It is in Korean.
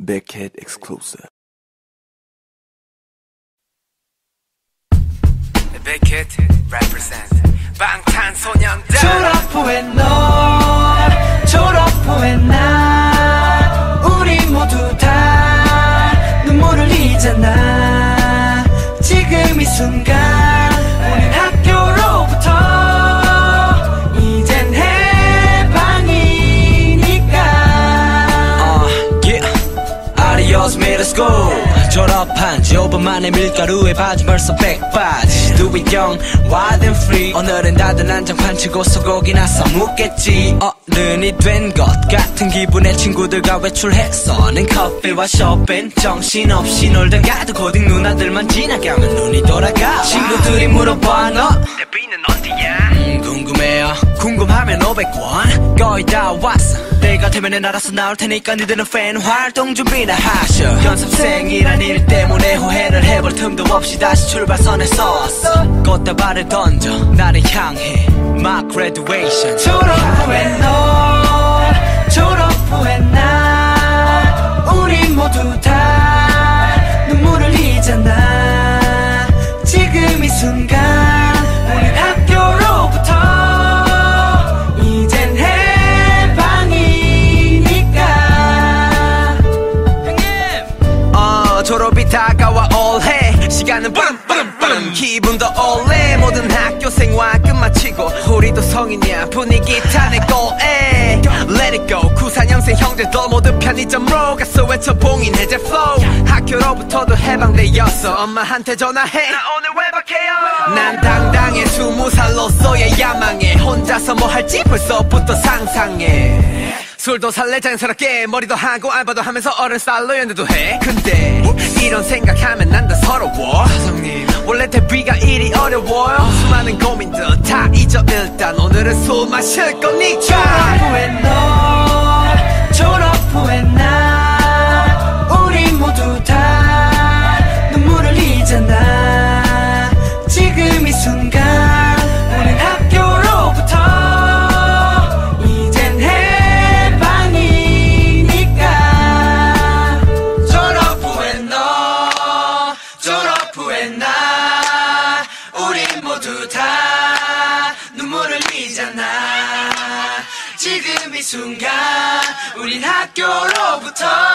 Beckhead exclusive. Beckett represent 방탄소년단 졸업 후에 너 졸업 후에 나 우리 모두 다 눈물을 흘리잖아 지금 이 순간 Middle school 졸업한 지 5분 만에 밀가루에 바지 벌써 백바지. Do it young, wild and free. 오늘은 다들 난장판 치고 소고기나 써먹겠지. 어른이 된 것 같은 기분에 친구들과 외출해서는 커피와 쇼핑 정신없이 놀다가도 고딩 누나들만 지나게 하면 눈이 돌아가. 친구들이 물어봐 너. 데뷔는 언제야? 음, 궁금해요. 궁금하면 500원. 거의 다 왔어 때가 되면은 알아서 나올 테니까 니들은 팬 활동 준비나 하셔. 연습생이란 일 때문에 후회를 해볼 틈도 없이 다시 출발선에 섰어. 꽃다발을 던져 나를 향해. My graduation. 졸업 후에 너 졸업 후에 나 우리 모두 다 눈물을 흘리잖아. 지금 이 순간 다가와 올해. 시간은 빠름 빠름 빠름 기분도 올해. 모든 학교 생활 끝마치고 우리도 성인이야. 분위기 타네 골에. Let it go. 94년생 형제들 모두 편의점으로 가서 외쳐 봉인 해제 flow 학교로부터도 해방되었어. 엄마한테 전화해. 나 오늘 외박해요. 난 당당해. 스무 살로서의 야망에. 혼자서 뭐 할지 벌써부터 상상해 술도 살래? 자연스럽게 머리도 하고 알바도 하면서 어른 스타일로 연애도 해. 근데 이런 생각하면 난 다 서러워. 사장님. 원래 데뷔가 이리 어려워요 수많은 고민들 다 잊어. 일단 오늘은 술 마실 거니까 흘리잖아. 지금 이 순간 우린 학교로부터